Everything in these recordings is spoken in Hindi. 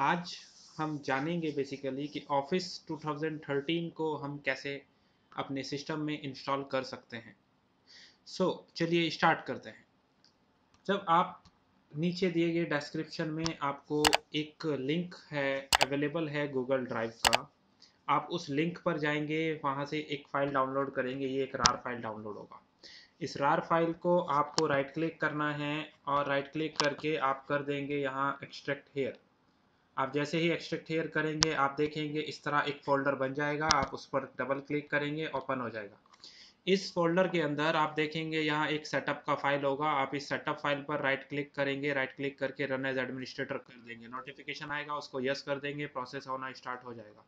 आज हम जानेंगे बेसिकली कि ऑफ़िस 2013 को हम कैसे अपने सिस्टम में इंस्टॉल कर सकते हैं। सो so, चलिए स्टार्ट करते हैं। जब आप नीचे दिए गए डिस्क्रिप्शन में आपको एक लिंक है अवेलेबल है गूगल ड्राइव का आप उस लिंक पर जाएँगे वहाँ से एक फ़ाइल डाउनलोड करेंगे ये एक रार फ़ाइल डाउनलोड होगा। इस रार फ़ाइल को आपको राइट क्लिक करना है और राइट क्लिक करके आप कर देंगे यहाँ एक्सट्रैक्ट हेयर आप जैसे ही एक्सट्रैक्ट हेयर करेंगे, आप देखेंगे इस तरह एक फोल्डर बन जाएगा, आप उस पर डबल क्लिक करेंगे ओपन हो जाएगा। इस फोल्डर के अंदर आप देखेंगे यहाँ एक सेटअप का फ़ाइल होगा, आप इस सेटअप फ़ाइल पर राइट क्लिक करेंगे राइट क्लिक करके रन एज एडमिनिस्ट्रेटर कर देंगे। नोटिफिकेशन आएगा, उसको यस कर देंगे प्रोसेस होना स्टार्ट हो जाएगा।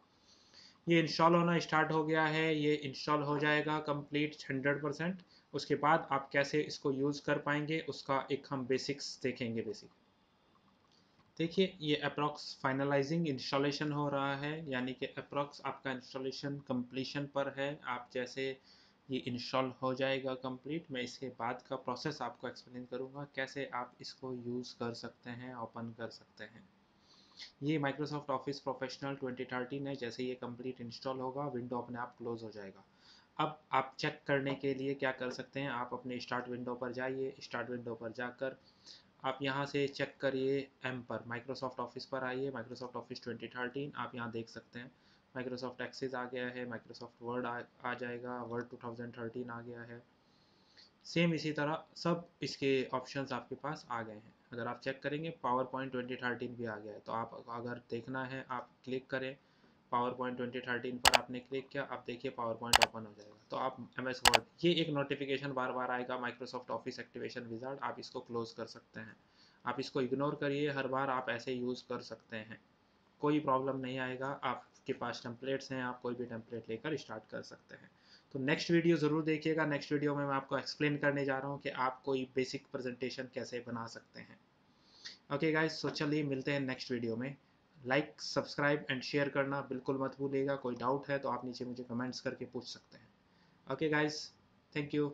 ये इंस्टॉल होना स्टार्ट हो गया है, ये इंस्टॉल हो जाएगा कंप्लीट हंड्रेड परसेंट उसके बाद आप कैसे इसको यूज़ कर पाएँगे, उसका एक हम बेसिक्स देखेंगे बेसिक देखिए, ये अप्रॉक्स फाइनलाइजिंग इंस्टॉलेशन हो रहा है, यानी कि अप्रॉक्स आपका इंस्टॉलेशन कंप्लीशन पर है। आप जैसे ये इंस्टॉल हो जाएगा कंप्लीट मैं इसके बाद का प्रोसेस आपको एक्सप्लेन करूँगा कैसे आप इसको यूज़ कर सकते हैं ओपन कर सकते हैं। ये माइक्रोसॉफ्ट ऑफ़िस प्रोफेशनल 2013 है, जैसे ये कंप्लीट इंस्टॉल होगा विंडो अपने आप क्लोज हो जाएगा। अब आप चेक करने के लिए क्या कर सकते हैं, आप अपने स्टार्ट विंडो पर जाइए स्टार्ट विंडो पर जाकर आप यहाँ से चेक करिए एम पर। माइक्रोसॉफ्ट ऑफ़िस पर आइए। माइक्रोसॉफ्ट ऑफ़िस 2013 आप यहाँ देख सकते हैं। माइक्रोसॉफ्ट एक्सेस आ गया है। माइक्रोसॉफ्ट वर्ड आ, आ जाएगा। वर्ड 2013 आ गया है। सेम इसी तरह सब इसके ऑप्शंस आपके पास आ गए हैं। अगर आप चेक करेंगे पावर पॉइंट ट्वेंटी भी आ गया है। तो आप अगर देखना है आप क्लिक करें। पावर पॉइंट ट्वेंटी थर्टीन पर आपने क्लिक किया आप देखिए पावर पॉइंट ओपन हो जाएगा। तो आप एम एस वर्ड ये एक नोटिफिकेशन बार बार आएगा माइक्रोसॉफ्ट ऑफ़िस एक्टिवेशन विजार्ड आप इसको क्लोज कर सकते हैं। आप इसको इग्नोर करिए, हर बार आप ऐसे यूज़ कर सकते हैं। कोई प्रॉब्लम नहीं आएगा, आपके पास टेम्पलेट्स हैं, आप कोई भी टेम्पलेट लेकर स्टार्ट कर सकते हैं। तो नेक्स्ट वीडियो ज़रूर देखिएगा। नेक्स्ट वीडियो में मैं आपको एक्सप्लेन करने जा रहा हूँ कि आप कोई बेसिक प्रेजेंटेशन कैसे बना सकते हैं। ओके गाइस सो चलिए मिलते हैं नेक्स्ट वीडियो में। लाइक सब्सक्राइब एंड शेयर करना बिल्कुल मत भूलिएगा। कोई डाउट है तो आप नीचे मुझे कमेंट्स करके पूछ सकते हैं। Okay guys thank you